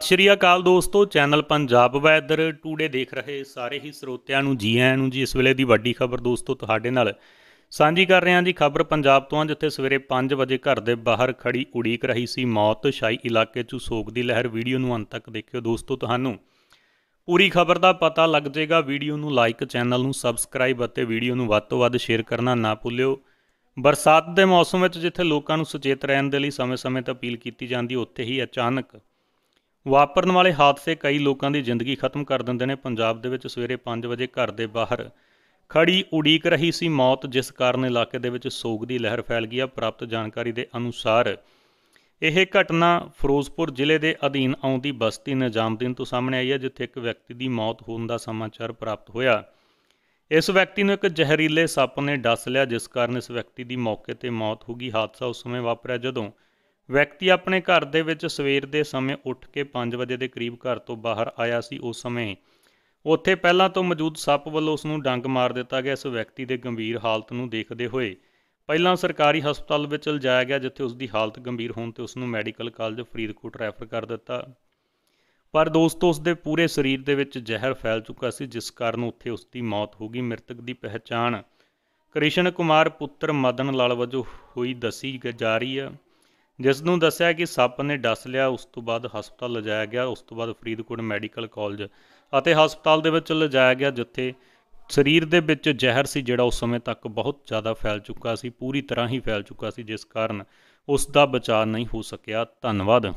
ਸਤਿ ਸ਼੍ਰੀ ਅਕਾਲ ਦੋਸਤੋ, channel Punjab weather today ਦੇਖ ਰਹੇ ਸਾਰੇ ਹੀ ਸਰੋਤਿਆਂ ਨੂੰ ਜੀ ਆਇਆਂ ਨੂੰ ਜੀ ਇਸ ਵੇਲੇ ਦੀ ਵੱਡੀ ਖਬਰ ਦੋਸਤੋ ਤੁਹਾਡੇ ਨਾਲ। ਸਾਂਝੀ ਕਰ ਰਹੇ ਹਾਂ ਜੀ ਖਬਰ ਪੰਜਾਬ ਤੋਂ, ਜਿੱਥੇ ਸਵੇਰੇ 5 ਵਜੇ ਘਰ ਦੇ ਬਾਹਰ ਖੜੀ ਉਡੀਕ ਰਹੀ ਸੀ ਮੌਤ, ਸ਼ਾਹੀ ਇਲਾਕੇ 'ਚ ਸੋਗ ਦੀ ਲਹਿਰ। ਵੀਡੀਓ ਨੂੰ ਅੰਤ ਤੱਕ ਦੇਖਿਓ ਦੋਸਤੋ ਤੁਹਾਨੂੰ। ਪੂਰੀ ਖਬਰ ਦਾ ਪਤਾ ਲੱਗ ਜਾਏਗਾ। ਵੀਡੀਓ ਨੂੰ ਲਾਈਕ, ਚੈਨਲ ਨੂੰ ਸਬਸਕ੍ਰਾਈਬ ਅਤੇ ਵੀਡੀਓ ਨੂੰ ਵੱਧ ਤੋਂ ਵੱਧ ਸ਼ੇਅਰ ਕਰਨਾ ਨਾ ਭੁੱਲਿਓ। ਬਰਸਾਤ ਦੇ ਮੌਸਮ ਵਿੱਚ ਜਿੱਥੇ ਲੋਕਾਂ ਨੂੰ ਸੁਚੇਤ ਰਹਿਣ ਦੇ ਲਈ ਸਮੇਂ-ਸਮੇਂ ਤੇ ਅਪੀਲ ਕੀਤੀ ਜਾਂਦੀ, ਉੱਥੇ ਹੀ ਅਚਾਨਕ ਵਾਪਰਨ ਵਾਲੇ ਹਾਦਸੇ ਕਈ ਲੋਕਾਂ ਦੀ ਜ਼ਿੰਦਗੀ ਖਤਮ ਕਰ ਦਿੰਦੇ ਨੇ। ਪੰਜਾਬ ਦੇ ਵਿੱਚ ਸਵੇਰੇ 5 ਵਜੇ ਘਰ ਦੇ ਬਾਹਰ ਖੜੀ ਉਡੀਕ ਰਹੀ ਸੀ ਮੌਤ, ਜਿਸ ਕਾਰਨ ਇਲਾਕੇ ਦੇ ਵਿੱਚ ਸੋਗ ਦੀ ਲਹਿਰ ਫੈਲ ਗਈ ਆ। ਪ੍ਰਾਪਤ ਜਾਣਕਾਰੀ ਦੇ ਅਨੁਸਾਰ ਇਹ ਘਟਨਾ ਫਿਰੋਜ਼ਪੁਰ ਜ਼ਿਲ੍ਹੇ ਦੇ ਅਧੀਨ ਆਉਂਦੀ ਬਸਤੀ ਨਿਜ਼ਾਮਦੀਨ ਤੋਂ ਸਾਹਮਣੇ ਆਈ ਹੈ, ਜਿੱਥੇ ਇੱਕ ਵਿਅਕਤੀ ਦੀ ਮੌਤ ਹੋਣ ਦਾ ਸਮਾਚਾਰ ਪ੍ਰਾਪਤ ਹੋਇਆ। ਇਸ ਵਿਅਕਤੀ ਨੂੰ ਇੱਕ ਜ਼ਹਿਰੀਲੇ ਸੱਪ ਨੇ ਡਸ ਲਿਆ, ਜਿਸ ਕਾਰਨ ਇਸ ਵਿਅਕਤੀ ਦੀ ਮੌਕੇ ਤੇ ਮੌਤ ਹੋ ਗਈ। ਹਾਦਸਾ ਉਸ ਸਮੇਂ ਵਾਪਰਿਆ ਜਦੋਂ ਵਿਅਕਤੀ ਆਪਣੇ ਘਰ ਦੇ ਵਿੱਚ ਸਵੇਰ ਦੇ ਸਮੇਂ ਉੱਠ ਕੇ 5 ਵਜੇ ਦੇ ਕਰੀਬ ਘਰ ਤੋਂ ਬਾਹਰ ਆਇਆ ਸੀ, ਉਸ ਸਮੇਂ ਉੱਥੇ ਪਹਿਲਾਂ ਤੋਂ ਮੌਜੂਦ ਸੱਪ ਵੱਲੋਂ ਉਸ ਨੂੰ ਡੰਗ ਮਾਰ ਦਿੱਤਾ ਗਿਆ। ਇਸ ਵਿਅਕਤੀ ਦੇ ਗੰਭੀਰ ਹਾਲਤ ਨੂੰ ਦੇਖਦੇ ਹੋਏ ਪਹਿਲਾਂ ਸਰਕਾਰੀ ਹਸਪਤਾਲ ਵਿੱਚ ਲਿਜਾਇਆ ਗਿਆ, ਜਿੱਥੇ ਉਸ ਦੀ ਹਾਲਤ ਗੰਭੀਰ ਹੋਣ ਤੇ ਉਸ ਨੂੰ ਮੈਡੀਕਲ ਕਾਲਜ ਫਰੀਦਕੋਟ ਰੈਫਰ ਕਰ ਦਿੱਤਾ। ਪਰ ਦੋਸਤੋ ਉਸ ਦੇ ਪੂਰੇ ਸਰੀਰ ਦੇ ਵਿੱਚ ਜ਼ਹਿਰ ਫੈਲ ਚੁੱਕਾ ਸੀ, ਜਿਸ ਕਾਰਨ ਉੱਥੇ ਉਸ ਦੀ ਮੌਤ ਹੋ ਗਈ। ਮ੍ਰਿਤਕ ਦੀ ਪਹਿਚਾਣ ਕ੍ਰਿਸ਼ਨ ਕੁਮਾਰ ਪੁੱਤਰ ਮਦਨ ਲਾਲ ਵਜੋਂ ਹੋਈ ਦੱਸੀ ਗ- ਜਾ ਰਹੀ ਹੈ। ਜਿਸ ਨੂੰ ਦੱਸਿਆ ਕਿ ਸੱਪ ਨੇ ਡਸ ਲਿਆ, ਉਸ ਤੋਂ ਬਾਅਦ ਹਸਪਤਾਲ ਲਿਜਾਇਆ ਗਿਆ, ਉਸ ਤੋਂ ਬਾਅਦ ਫਰੀਦਕੋਟ ਮੈਡੀਕਲ ਕਾਲਜ ਅਤੇ ਹਸਪਤਾਲ ਦੇ ਵਿੱਚ ਲਿਜਾਇਆ ਗਿਆ, ਜਿੱਥੇ ਸਰੀਰ ਦੇ ਵਿੱਚ ਜ਼ਹਿਰ ਸੀ, ਜਿਹੜਾ ਉਸ ਸਮੇਂ ਤੱਕ ਬਹੁਤ ਜ਼ਿਆਦਾ ਫੈਲ ਚੁੱਕਾ ਸੀ, ਪੂਰੀ ਤਰ੍ਹਾਂ ਹੀ ਫੈਲ ਚੁੱਕਾ ਸੀ, ਜਿਸ ਕਾਰਨ ਉਸ ਦਾ ਬਚਾਅ ਨਹੀਂ ਹੋ ਸਕਿਆ। ਧੰਨਵਾਦ।